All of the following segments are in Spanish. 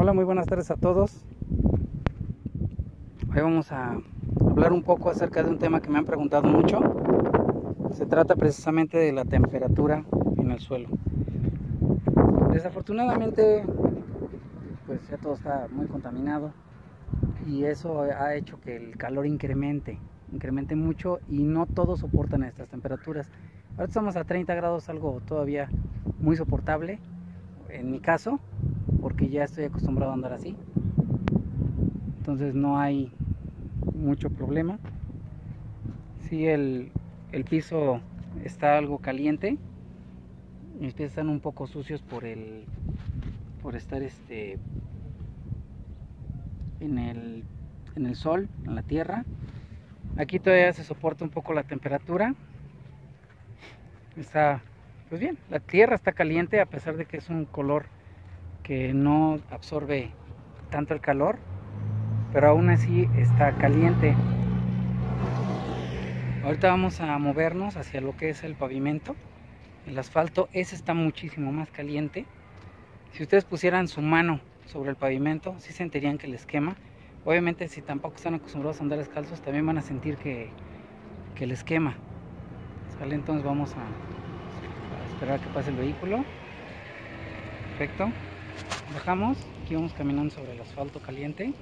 Hola, muy buenas tardes a todos. Hoy vamos a hablar un poco acerca de un tema que me han preguntado mucho. Se trata precisamente de la temperatura en el suelo. Desafortunadamente, pues ya todo está muy contaminado y eso ha hecho que el calor incremente, incremente mucho y no todos soportan estas temperaturas. Ahora estamos a 30 grados, algo todavía muy soportable, en mi caso, porque ya estoy acostumbrado a andar así. Entonces no hay mucho problema. Si el, el piso está algo caliente, mis pies están un poco sucios por el por estar este en el, en el sol, en la tierra. Aquí todavía se soporta un poco la temperatura. Está, pues bien, la tierra está caliente a pesar de que es un color que no absorbe tanto el calor, pero aún así está caliente. Ahorita vamos a movernos hacia lo que es el pavimento. El asfalto, ese está muchísimo más caliente. Si ustedes pusieran su mano sobre el pavimento, sí sentirían que les quema. Obviamente si tampoco están acostumbrados a andar descalzos, también van a sentir que, que les quema. Entonces vamos a, esperar que pase el vehículo. Perfecto bajamos, aquí vamos caminando sobre el asfalto caliente.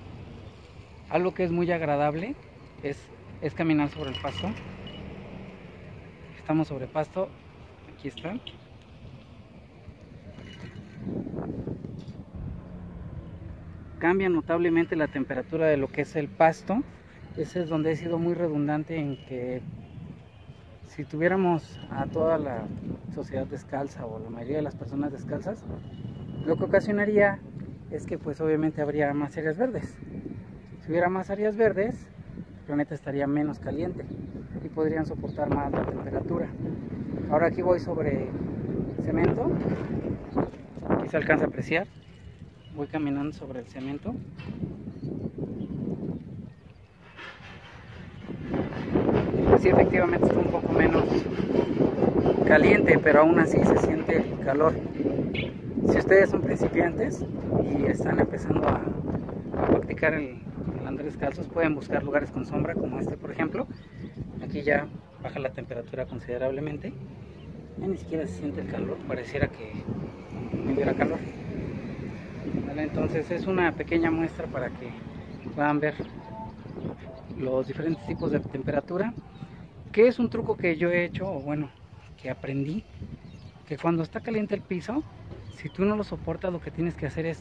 Algo que es muy agradable es, es caminar sobre el pasto. Estamos sobre pasto, aquí está. Cambia notablemente la temperatura de lo que es el pasto. Ese es donde he sido muy redundante en que si tuviéramos a toda la sociedad descalza o la mayoría de las personas descalzas, lo que ocasionaría es que pues obviamente habría más áreas verdes. Si hubiera más áreas verdes, el planeta estaría menos caliente y podrían soportar más la temperatura. Ahora aquí voy sobre cemento, aquí se alcanza a apreciar, voy caminando sobre el cemento. Sí, efectivamente está un poco menos caliente, pero aún así se siente el calor. Si ustedes son principiantes y están empezando a, practicar el, el andar descalzos, pueden buscar lugares con sombra como este, por ejemplo. Aquí ya baja la temperatura considerablemente. Ya ni siquiera se siente el calor, pareciera que no hubiera calor. Entonces es una pequeña muestra para que puedan ver los diferentes tipos de temperatura. Que es un truco que yo he hecho, o bueno, que aprendí, que cuando está caliente el piso, si tú no lo soportas, lo que tienes que hacer es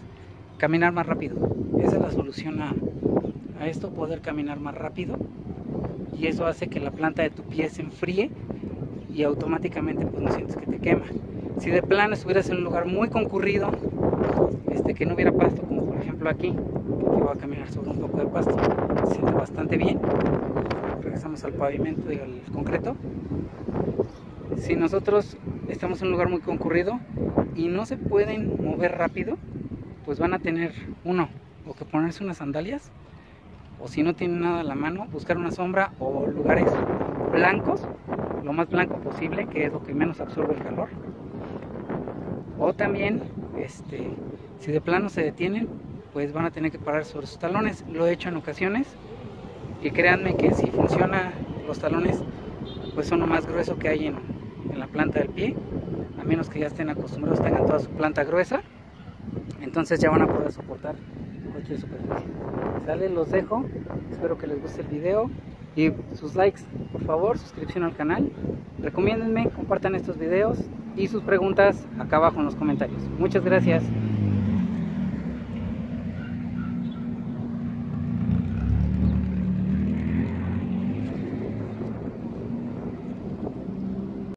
caminar más rápido. Esa es la solución a, esto, poder caminar más rápido. Y eso hace que la planta de tu pie se enfríe y automáticamente pues no sientes que te quema. Si de plano estuvieras en un lugar muy concurrido, este, que no hubiera pasto, como por ejemplo aquí, que voy a caminar sobre un poco de pasto, se siente bastante bien. Regresamos al pavimento y al concreto. Si nosotros estamos en un lugar muy concurrido y no se pueden mover rápido, pues van a tener uno, o que ponerse unas sandalias, o si no tienen nada a la mano, buscar una sombra o lugares blancos, lo más blanco posible, que es lo que menos absorbe el calor. O también, este, si de plano se detienen, pues van a tener que parar sobre sus talones. Lo he hecho en ocasiones y créanme que si funciona los talones, pues son lo más grueso que hay en, en la planta del pie, a menos que ya estén acostumbrados, tengan toda su planta gruesa, entonces ya van a poder soportar cualquier superficie. Sale, los dejo, espero que les guste el video y sus likes, por favor, suscripción al canal, recomiéndenme, compartan estos videos y sus preguntas acá abajo en los comentarios. Muchas gracias.